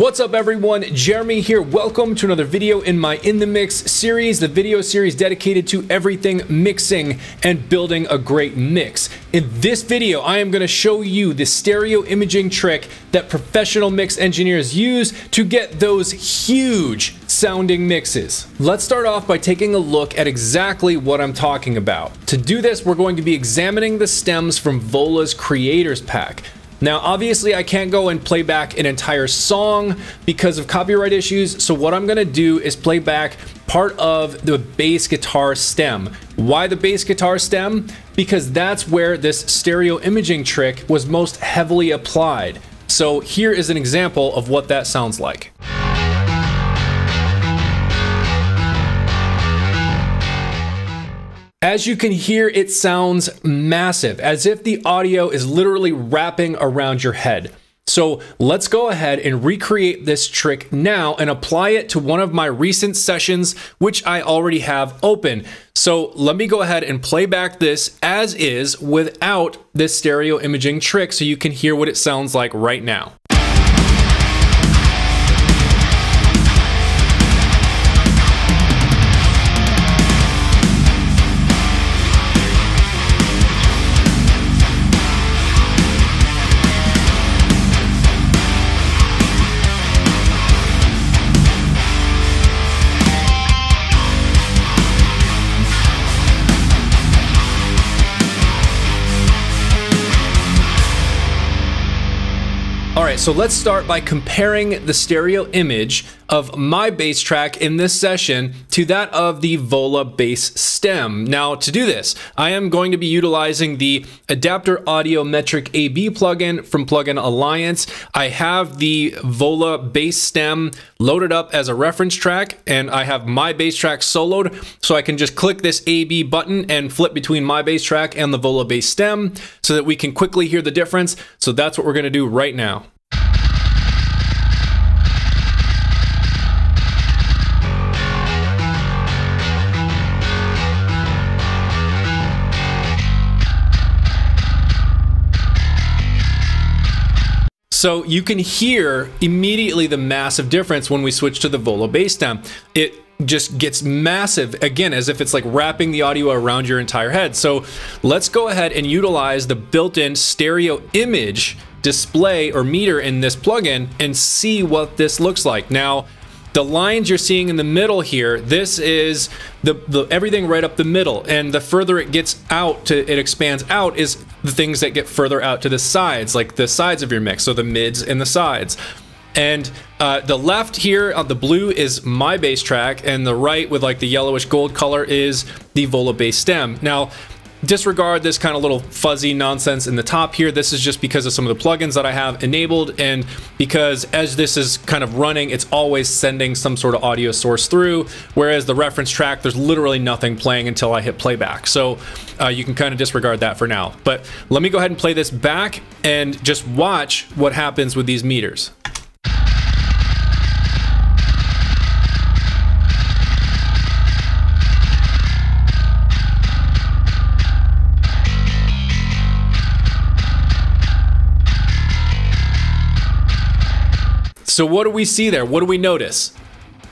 What's up everyone, Jeremy here. Welcome to another video in my In The Mix series, the video series dedicated to everything mixing and building a great mix. In this video, I am gonna show you the stereo imaging trick that professional mix engineers use to get those huge sounding mixes. Let's start off by taking a look at exactly what I'm talking about. To do this, we're going to be examining the stems from Vola's Creators Pack. Now, obviously, I can't go and play back an entire song because of copyright issues, so what I'm gonna do is play back part of the bass guitar stem. Why the bass guitar stem? Because that's where this stereo imaging trick was most heavily applied. So here is an example of what that sounds like. As you can hear, it sounds massive, as if the audio is literally wrapping around your head. So let's go ahead and recreate this trick now and apply it to one of my recent sessions, which I already have open. So let me go ahead and play back this as is without this stereo imaging trick so you can hear what it sounds like right now. So let's start by comparing the stereo image of my bass track in this session to that of the Vola bass stem. Now, to do this, I am going to be utilizing the ADAPTR Audio Metric AB plugin from Plugin Alliance. I have the Vola bass stem loaded up as a reference track, and I have my bass track soloed, so I can just click this AB button and flip between my bass track and the Vola bass stem so that we can quickly hear the difference. So that's what we're gonna do right now. So you can hear immediately the massive difference when we switch to the Vola bass stem. It just gets massive again as if it's like wrapping the audio around your entire head. So let's go ahead and utilize the built-in stereo image display or meter in this plugin and see what this looks like. Now, the lines you're seeing in the middle here, this is the, the everything right up the middle. And the further it gets out to it expands out is the things that get further out to the sides, like the sides of your mix, so the mids and the sides. And uh, the left here on the blue is my bass track, and the right with like the yellowish gold color is the Vola bass stem. Now, disregard this kind of little fuzzy nonsense in the top here. This is just because of some of the plugins that I have enabled and because as this is kind of running, it's always sending some sort of audio source through, whereas the reference track, there's literally nothing playing until I hit playback. So uh, you can kind of disregard that for now. But let me go ahead and play this back and just watch what happens with these meters. So what do we see there? What do we notice?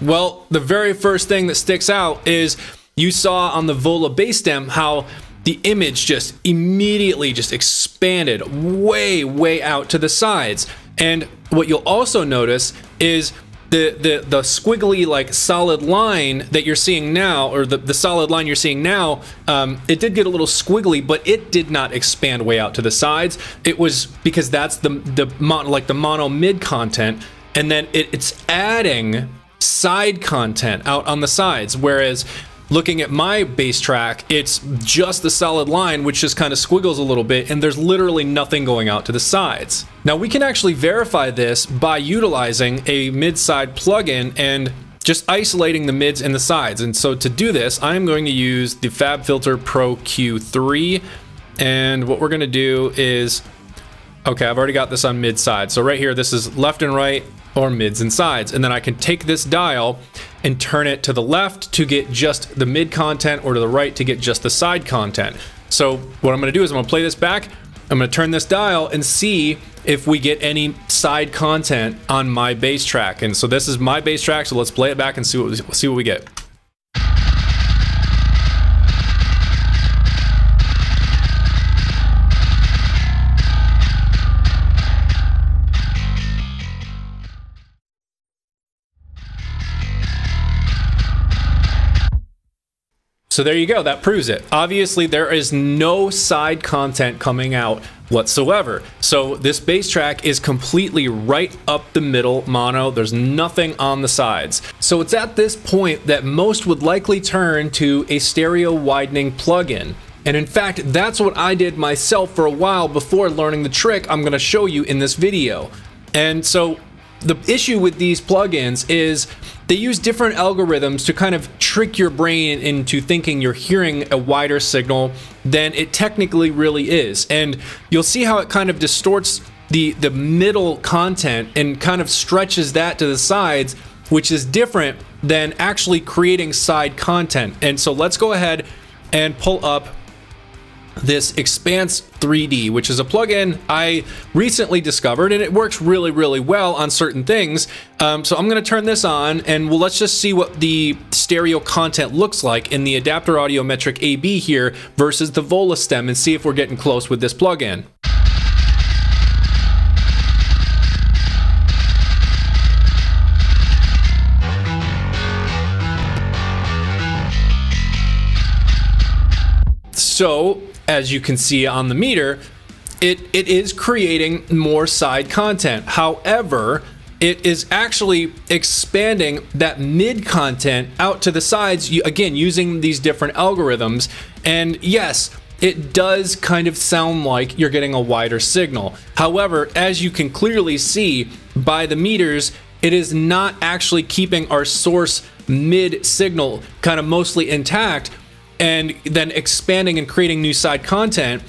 Well, the very first thing that sticks out is you saw on the Vola bass stem how the image just immediately just expanded way, way out to the sides. And what you'll also notice is the, the, the squiggly like solid line that you're seeing now, or the, the solid line you're seeing now, um, it did get a little squiggly, but it did not expand way out to the sides. It was because that's the, the mon like the mono mid content and then it, it's adding side content out on the sides. Whereas looking at my bass track, it's just the solid line, which just kind of squiggles a little bit, and there's literally nothing going out to the sides. Now we can actually verify this by utilizing a mid-side plugin and just isolating the mids and the sides. And so to do this, I'm going to use the FabFilter Pro Q3. And what we're gonna do is, okay, I've already got this on mid side. So right here, this is left and right or mids and sides. And then I can take this dial and turn it to the left to get just the mid content or to the right to get just the side content. So what I'm gonna do is I'm gonna play this back I'm to turn this dial and see if we get any side content on my bass track. And so this is my bass track, so let's play it back and see what we, see what we get. So there you go, that proves it. Obviously, there is no side content coming out whatsoever. So this bass track is completely right up the middle mono. There's nothing on the sides. So it's at this point that most would likely turn to a stereo widening plugin. And in fact, that's what I did myself for a while before learning the trick I'm gonna show you in this video. And so the issue with these plugins is they use different algorithms to kind of trick your brain into thinking you're hearing a wider signal than it technically really is. And you'll see how it kind of distorts the, the middle content and kind of stretches that to the sides, which is different than actually creating side content. And so let's go ahead and pull up this Expanse 3D, which is a plugin I recently discovered, and it works really, really well on certain things. Um, so I'm going to turn this on, and well, let's just see what the stereo content looks like in the ADAPTR Audio Metric AB here versus the Vola stem, and see if we're getting close with this plugin. So as you can see on the meter, it, it is creating more side content. However, it is actually expanding that mid content out to the sides, again, using these different algorithms. And yes, it does kind of sound like you're getting a wider signal. However, as you can clearly see by the meters, it is not actually keeping our source mid signal kind of mostly intact and then expanding and creating new side content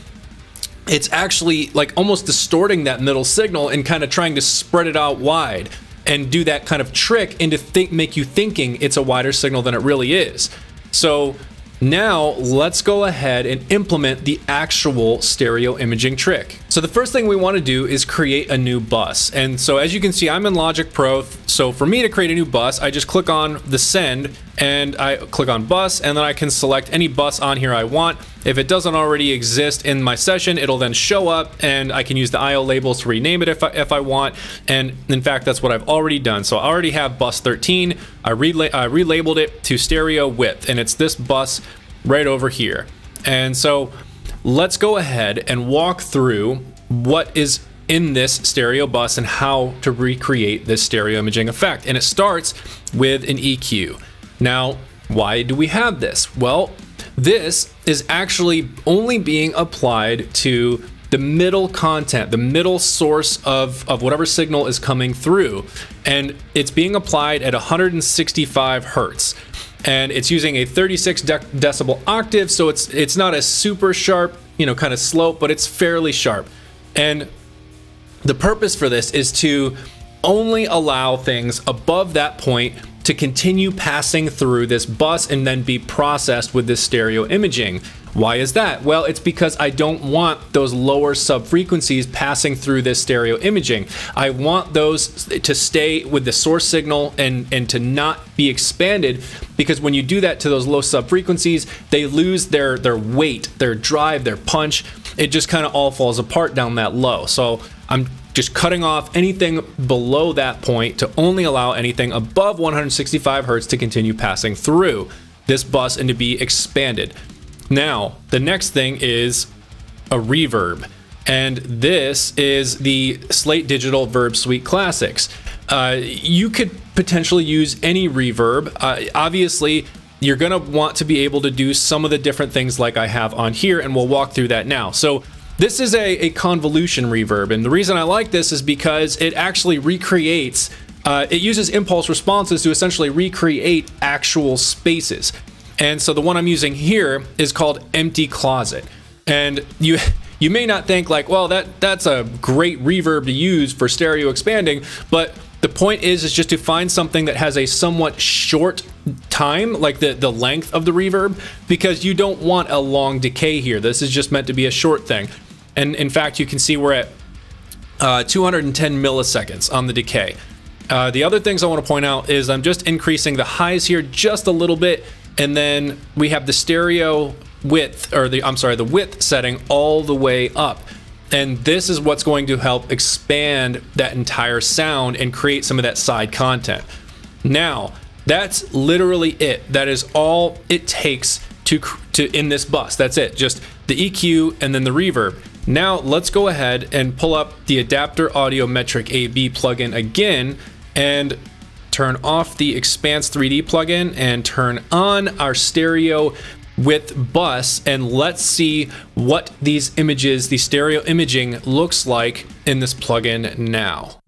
it's actually like almost distorting that middle signal and kind of trying to spread it out wide and do that kind of trick into think make you thinking it's a wider signal than it really is so now let's go ahead and implement the actual stereo imaging trick. So the first thing we want to do is create a new bus. And so as you can see, I'm in Logic Pro. So for me to create a new bus, I just click on the send and I click on bus and then I can select any bus on here I want. If it doesn't already exist in my session, it'll then show up and I can use the IO labels to rename it if I, if I want. And in fact, that's what I've already done. So I already have bus 13. I, I relabeled it to stereo width and it's this bus right over here. And so let's go ahead and walk through what is in this stereo bus and how to recreate this stereo imaging effect. And it starts with an EQ. Now, why do we have this? Well, this is actually only being applied to the middle content, the middle source of, of whatever signal is coming through. And it's being applied at 165 hertz. And it's using a 36 de decibel octave, so it's it's not a super sharp, you know, kind of slope, but it's fairly sharp. And the purpose for this is to only allow things above that point to continue passing through this bus and then be processed with this stereo imaging. Why is that? Well, it's because I don't want those lower sub frequencies passing through this stereo imaging. I want those to stay with the source signal and, and to not be expanded because when you do that to those low sub frequencies, they lose their, their weight, their drive, their punch. It just kind of all falls apart down that low. So I'm just cutting off anything below that point to only allow anything above 165 hertz to continue passing through this bus and to be expanded. Now, the next thing is a reverb. And this is the Slate Digital Verb Suite Classics. Uh, you could potentially use any reverb. Uh, obviously, you're going to want to be able to do some of the different things like I have on here, and we'll walk through that now. So this is a, a convolution reverb, and the reason I like this is because it actually recreates, uh, it uses impulse responses to essentially recreate actual spaces. And so the one I'm using here is called Empty Closet. And you you may not think like, well, that that's a great reverb to use for stereo expanding, but the point is is just to find something that has a somewhat short time, like the, the length of the reverb, because you don't want a long decay here. This is just meant to be a short thing. And in fact, you can see we're at uh, 210 milliseconds on the decay. Uh, the other things I want to point out is I'm just increasing the highs here just a little bit, and then we have the stereo width, or the, I'm sorry, the width setting all the way up. And this is what's going to help expand that entire sound and create some of that side content. Now, that's literally it. That is all it takes to, to in this bus. That's it. Just the EQ and then the reverb. Now let's go ahead and pull up the ADAPTR Audio Metric AB plugin again and turn off the Expanse 3D plugin and turn on our stereo with bus and let's see what these images, the stereo imaging looks like in this plugin now.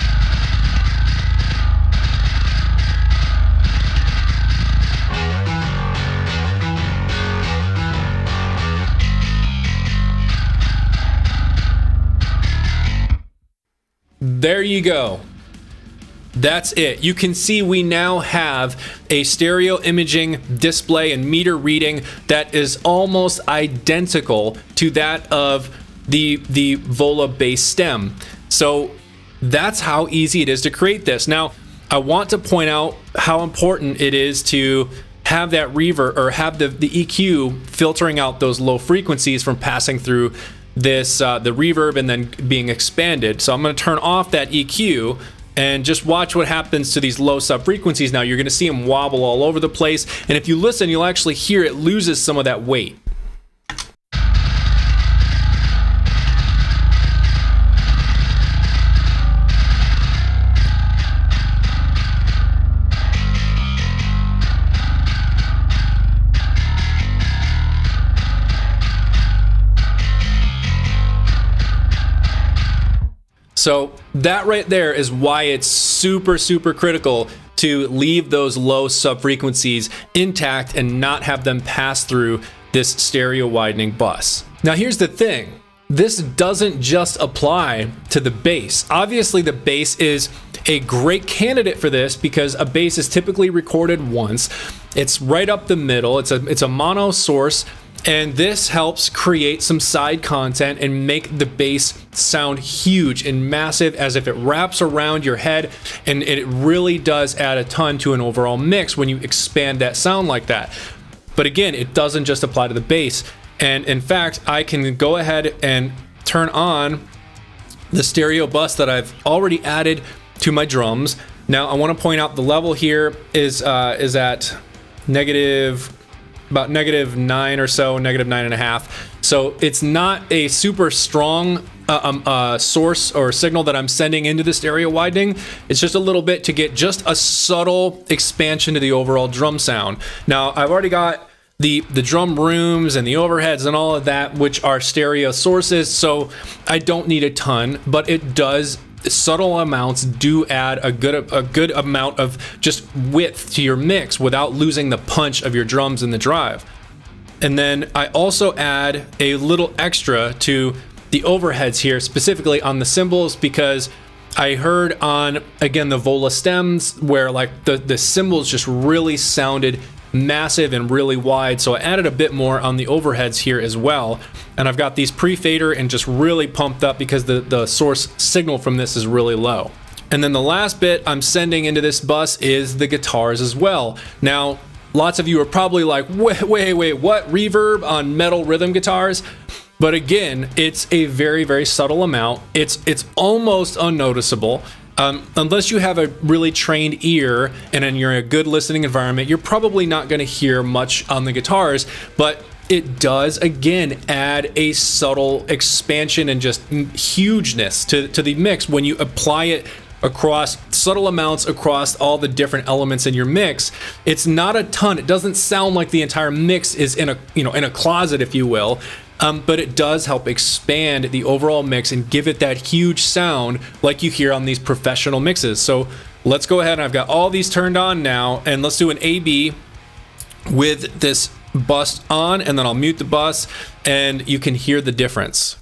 There you go. That's it. You can see we now have a stereo imaging display and meter reading that is almost identical to that of the, the Vola bass stem. So that's how easy it is to create this. Now, I want to point out how important it is to have that reverb or have the, the EQ filtering out those low frequencies from passing through this uh, the reverb and then being expanded. So I'm going to turn off that EQ and just watch what happens to these low sub frequencies now. You're going to see them wobble all over the place. And if you listen, you'll actually hear it loses some of that weight. So that right there is why it's super, super critical to leave those low sub frequencies intact and not have them pass through this stereo widening bus. Now here's the thing. This doesn't just apply to the bass. Obviously the bass is a great candidate for this because a bass is typically recorded once. It's right up the middle. It's a it's a mono source and this helps create some side content and make the bass sound huge and massive as if it wraps around your head. And it really does add a ton to an overall mix when you expand that sound like that. But again, it doesn't just apply to the bass. And in fact, I can go ahead and turn on the stereo bus that I've already added to my drums. Now I want to point out the level here is uh, is at negative about negative nine or so, negative nine and a half. So it's not a super strong uh, um, uh, source or signal that I'm sending into the stereo widening. It's just a little bit to get just a subtle expansion to the overall drum sound. Now I've already got the the drum rooms and the overheads and all of that, which are stereo sources. So I don't need a ton, but it does subtle amounts do add a good a good amount of just width to your mix without losing the punch of your drums in the drive. And then I also add a little extra to the overheads here, specifically on the cymbals, because I heard on again the Vola stems where like the the cymbals just really sounded massive and really wide, so I added a bit more on the overheads here as well. And I've got these pre-fader and just really pumped up because the, the source signal from this is really low. And then the last bit I'm sending into this bus is the guitars as well. Now, lots of you are probably like, wait, wait, wait, what? Reverb on metal rhythm guitars? But again, it's a very, very subtle amount. It's it's almost unnoticeable. Um, unless you have a really trained ear and you're in a good listening environment, you're probably not going to hear much on the guitars, but it does again add a subtle expansion and just hugeness to, to the mix. When you apply it across subtle amounts across all the different elements in your mix it's not a ton. It doesn't sound like the entire mix is in a you know in a closet if you will um, but it does help expand the overall mix and give it that huge sound like you hear on these professional mixes. So let's go ahead and I've got all these turned on now and let's do an AB with this bus on and then I'll mute the bus and you can hear the difference.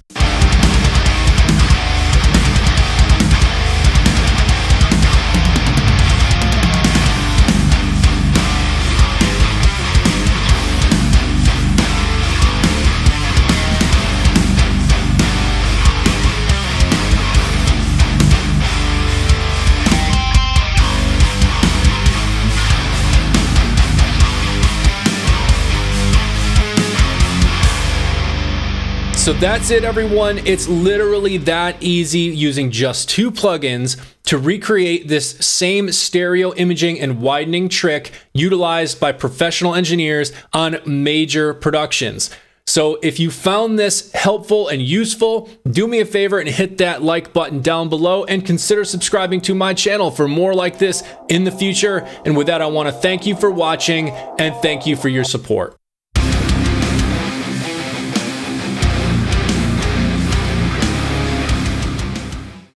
So that's it, everyone. It's literally that easy using just two plugins to recreate this same stereo imaging and widening trick utilized by professional engineers on major productions. So if you found this helpful and useful, do me a favor and hit that like button down below and consider subscribing to my channel for more like this in the future. And with that, I want to thank you for watching and thank you for your support.